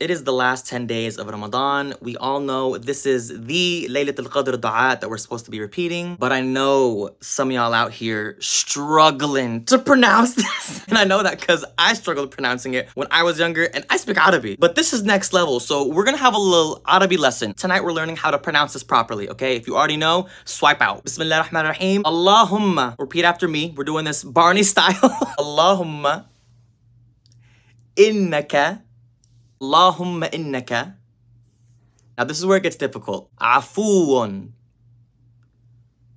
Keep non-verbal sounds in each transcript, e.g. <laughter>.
It is the last 10 days of Ramadan. We all know this is the Laylat al-Qadr dua that we're supposed to be repeating, but I know some of y'all out here struggling to pronounce <laughs> this. and I know that because I struggled pronouncing it when I was younger and I speak Arabic. But this is next level, so we're gonna have a little Arabic lesson. Tonight we're learning how to pronounce this properly, okay? If you already know, swipe out. Bismillah ar-Rahman ar-Rahim. Allahumma. Repeat after me. We're doing this Barney style. <laughs> Allahumma. Innaka. Allahumma innaka. Now this is where it gets difficult. Afuun.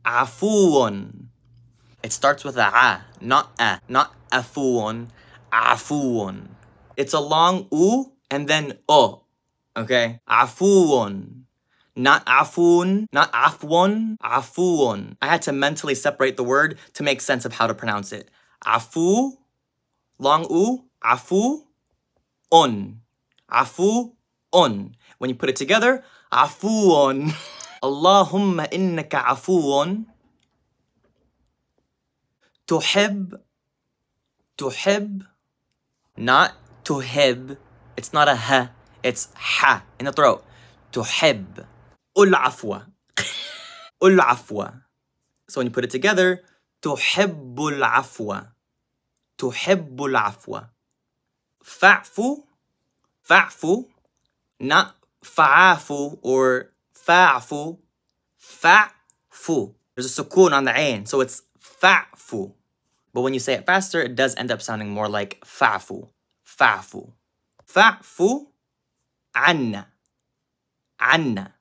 Afuun. It starts with a a, not a, not afuun. Afuun. It's a long u and then o. Okay? Afuun. Not afun, not afwan, afuun. I had to mentally separate the word to make sense of how to pronounce it. Afu, long u, afu, on. Afu, on. When you put it together, afuun. <laughs> Allahumma innaka afuun. Tuhib, tuhib, not tuhib. It's not a ha, it's ha in the throat. Tuhib. Ul-afwa. <laughs> Ul-afwa. So when you put it together, tuhibbul afwa. Tuhibbul afwa. Fa'fu. Fa'fu. Not fa'afu or fa'fu. Fa'fu. There's a sukoon on the ain, so it's fa'fu. But when you say it faster, it does end up sounding more like fa'fu. Fa'fu. Fa'fu anna. Anna.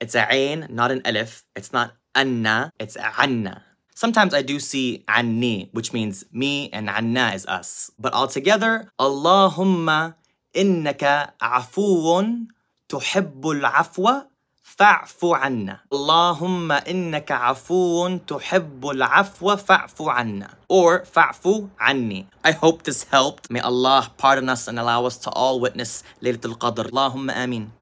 It's a ain, not an alif. It's not anna, it's anna. Sometimes I do see anni, which means me, and anna is us. But altogether, Allahumma innaka afuun tuhibbul afwa fa'fu anna. Allahumma innaka afuun tuhibbul afwa fa'fu anna. Or fa'fu anni. I hope this helped. May Allah pardon us and allow us to all witness Laylatul Qadr. Allahumma ameen.